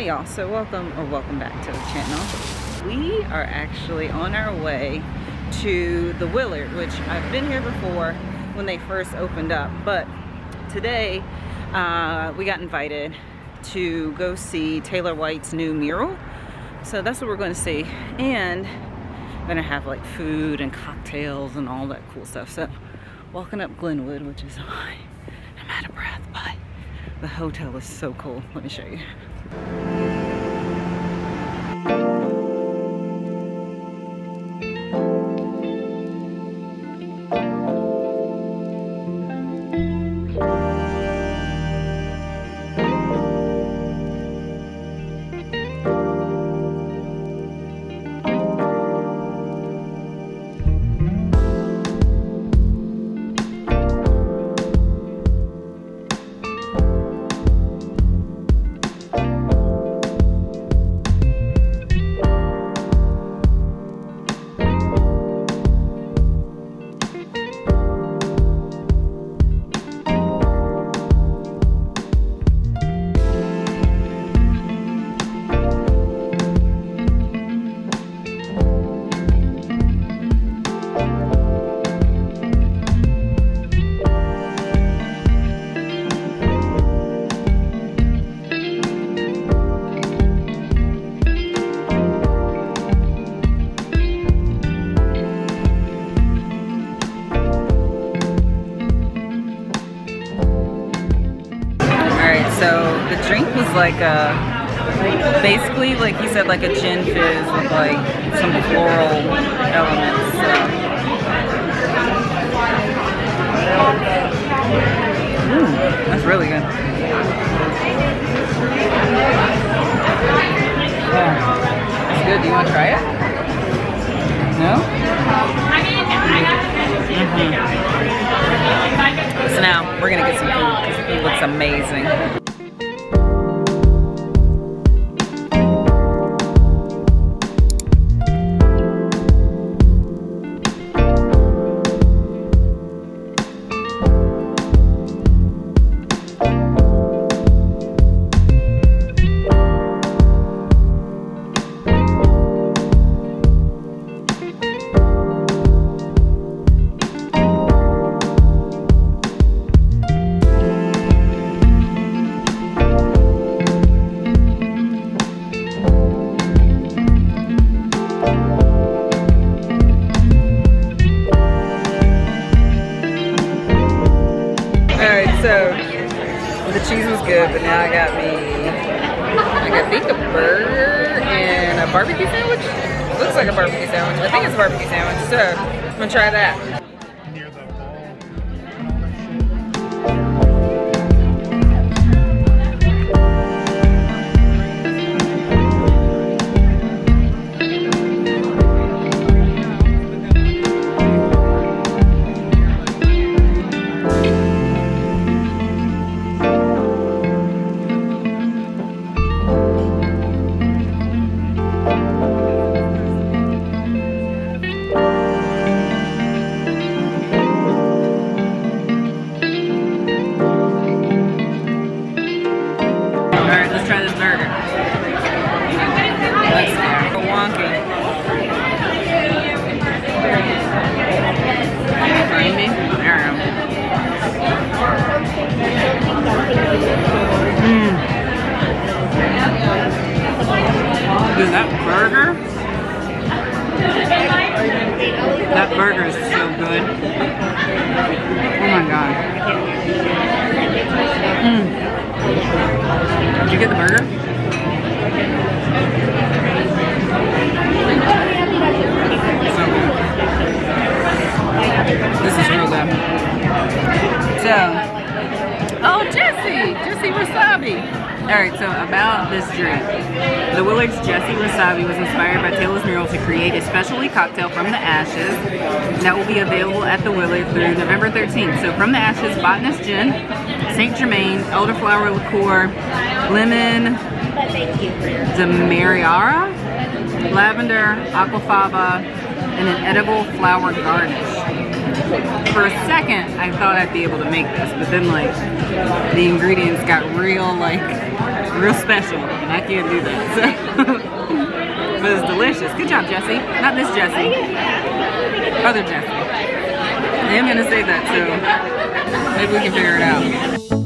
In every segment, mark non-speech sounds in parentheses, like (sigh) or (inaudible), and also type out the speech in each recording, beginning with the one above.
Hey y'all, so welcome or welcome back to the channel. We are actually on our way to the Willard, which I've been here before when they first opened up, but today uh, we got invited to go see Taylor White's new mural. So that's what we're going to see. And we're gonna have like food and cocktails and all that cool stuff. So walking up Glenwood, which is, (laughs) I'm out of breath, but the hotel is so cool. Let me show you. Alright, a, basically like he said like a gin fizz with like some floral elements. So. Mm, that's really good. Yeah, that's good. Do you want to try it? No? Mhm. So now we're gonna get some food because the food looks amazing. I got me, I got I think a burger and a barbecue sandwich. Looks like a barbecue sandwich. I think it's a barbecue sandwich, so I'm gonna try that. Oh my god. Mm. Did you get the burger? So good. This is real good. So, oh Jesse, Jesse Wasabi. All right, so about this drink. The Willard's Jesse Wasabi was inspired by Taylor's mural to create a specialty cocktail from the ashes that will be available at the Willard through November 13th. So from the ashes, botanist gin, Saint Germain, elderflower liqueur, lemon, demerara, lavender, aquafaba, and an edible flower garnish. For a second, I thought I'd be able to make this, but then like the ingredients got real like real special, and I can't do that. So. (laughs) but it's delicious. Good job, Jesse. Not this Jesse. Other Jesse. I am gonna say that, so maybe we can figure it out.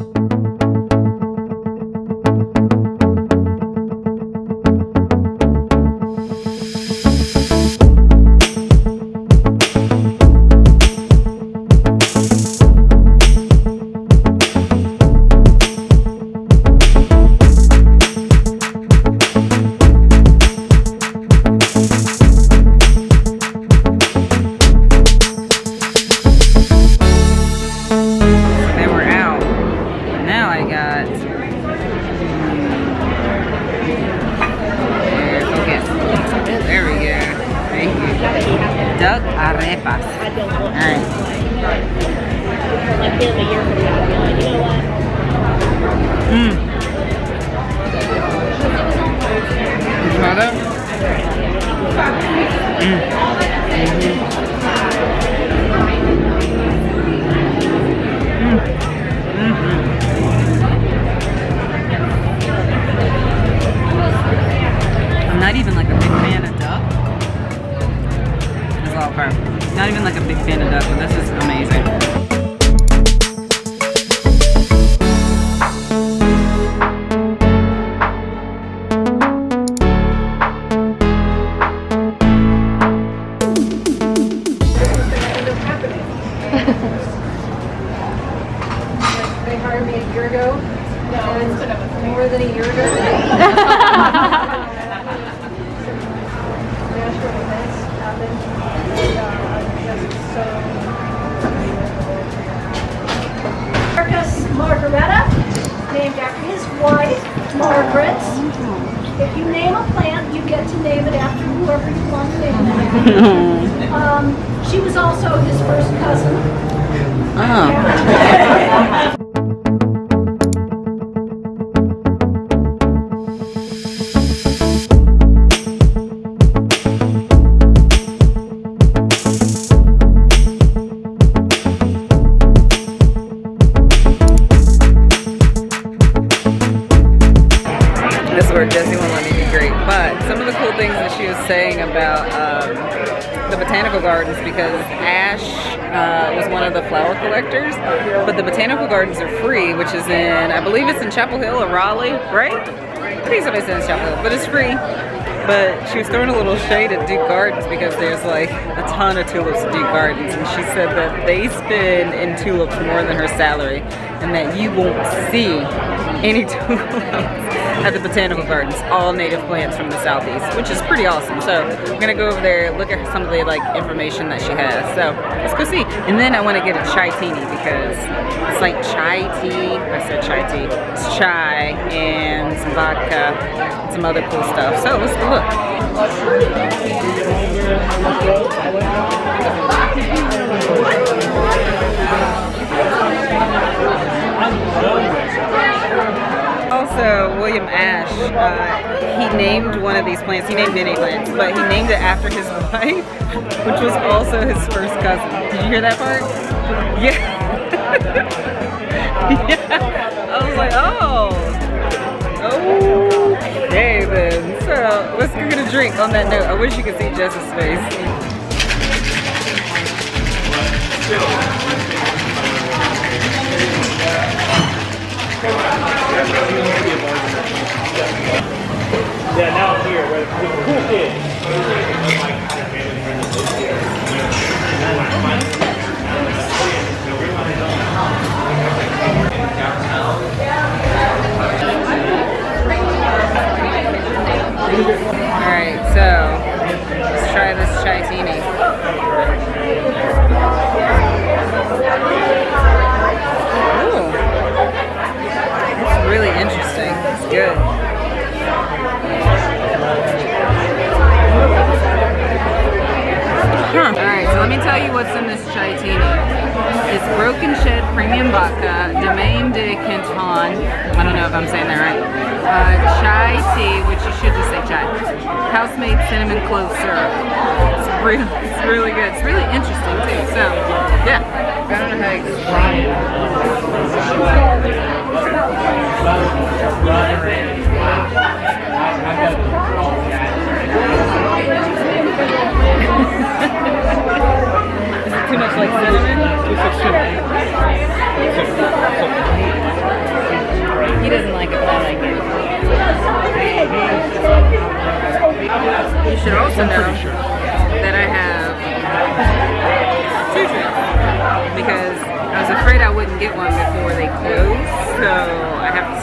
(laughs) um, she was also his first cousin. Oh. (laughs) Chapel Hill or Raleigh, right? I think somebody said it's Chapel Hill, but it's free. But she was throwing a little shade at Duke Gardens because there's like a ton of tulips at Duke Gardens. And she said that they spend in tulips more than her salary and that you won't see any (laughs) tulips at the Botanical Gardens, all native plants from the southeast, which is pretty awesome. So I'm gonna go over there, look at some of the like information that she has. So let's go see. And then I wanna get a chai teeny because it's like chai tea, I said chai tea, it's chai and some vodka and some other cool stuff. So let's go look. William Ashe, uh, he named one of these plants, he named many plants, but he named it after his (laughs) wife, which was also his first cousin. Did you hear that part? Yeah. (laughs) yeah. I was like, oh. Okay then. So let's go get a drink on that note. I wish you could see Jess's face. Yeah, now here, where the cool kid. Tell you what's in this chai teeny. It's Broken Shed Premium Vodka, Domaine de Canton, I don't know if I'm saying that right, uh, chai tea, which you should just say chai, house-made cinnamon clove syrup. It's really, (laughs) it's really good. It's really interesting too, so yeah. I don't know how explain it.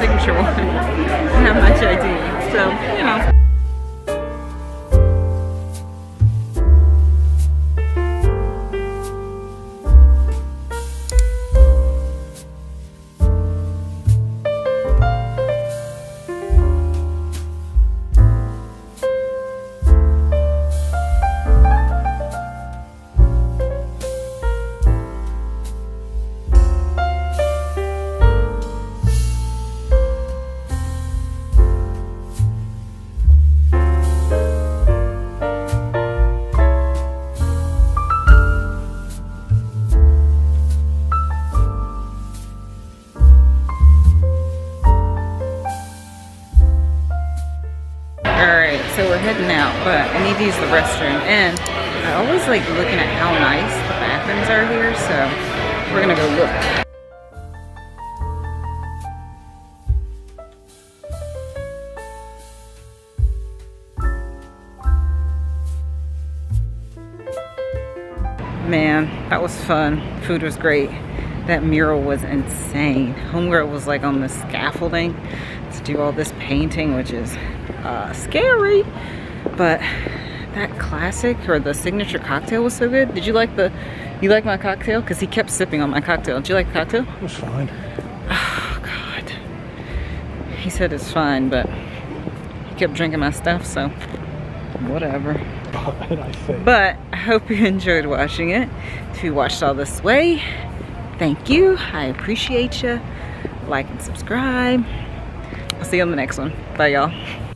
Signature one use the restroom. And I always like looking at how nice the bathrooms are here, so we're gonna go look. Man, that was fun. Food was great. That mural was insane. Homegirl was like on the scaffolding to do all this painting, which is uh, scary. But that classic or the signature cocktail was so good. Did you like the, you like my cocktail? Because he kept sipping on my cocktail. Did you like the cocktail? It was fine. Oh, God. He said it's fine, but he kept drinking my stuff, so whatever. (laughs) And I. But I hope you enjoyed watching it. If you watched all this way, thank you. I appreciate you. Like and subscribe. I'll see you on the next one. Bye, y'all.